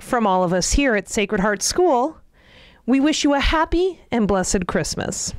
from all of us here at Sacred Heart School, we wish you a happy and blessed Christmas.